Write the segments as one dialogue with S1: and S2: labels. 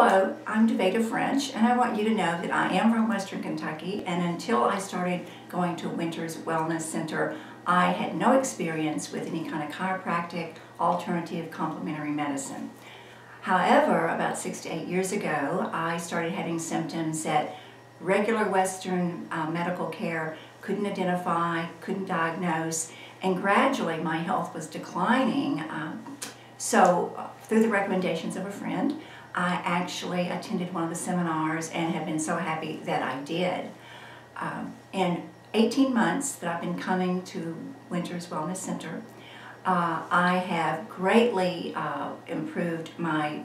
S1: Hello, I'm Davida French, and I want you to know that I am from Western Kentucky, and until I started going to Winters Wellness Center, I had no experience with any kind of chiropractic, alternative, complementary medicine. However, about six to eight years ago, I started having symptoms that regular Western uh, medical care couldn't identify, couldn't diagnose, and gradually my health was declining. Um, so, uh, through the recommendations of a friend, I actually attended one of the seminars and have been so happy that I did. Um, in 18 months that I've been coming to Winters Wellness Center, uh, I have greatly uh, improved my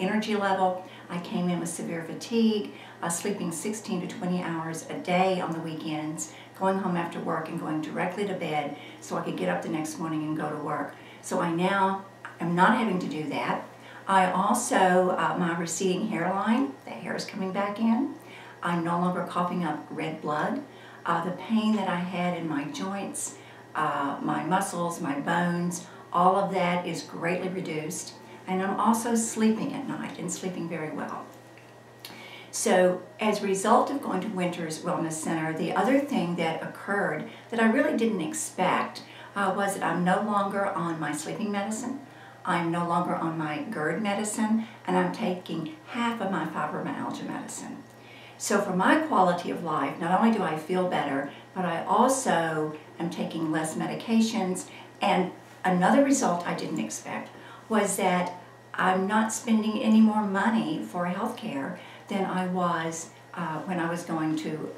S1: energy level. I came in with severe fatigue, uh, sleeping 16 to 20 hours a day on the weekends, going home after work and going directly to bed so I could get up the next morning and go to work. So I now am not having to do that. I also, uh, my receding hairline, the hair is coming back in. I'm no longer coughing up red blood. Uh, the pain that I had in my joints, uh, my muscles, my bones, all of that is greatly reduced. And I'm also sleeping at night and sleeping very well. So as a result of going to Winters Wellness Center, the other thing that occurred that I really didn't expect uh, was that I'm no longer on my sleeping medicine. I'm no longer on my GERD medicine, and I'm taking half of my fibromyalgia medicine. So for my quality of life, not only do I feel better, but I also am taking less medications. And another result I didn't expect was that I'm not spending any more money for health care than I was uh, when I was going to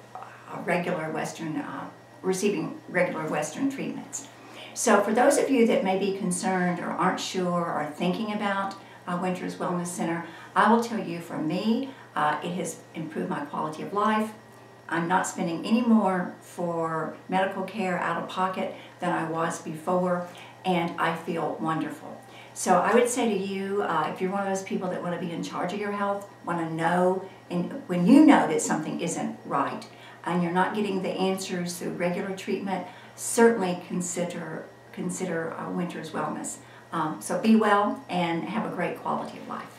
S1: a regular Western, uh, receiving regular Western treatments. So for those of you that may be concerned or aren't sure or thinking about uh, Winters Wellness Center, I will tell you from me, uh, it has improved my quality of life. I'm not spending any more for medical care out of pocket than I was before, and I feel wonderful. So I would say to you, uh, if you're one of those people that want to be in charge of your health, want to know, and when you know that something isn't right, and you're not getting the answers through regular treatment, certainly consider consider uh, Winters Wellness. Um, so be well and have a great quality of life.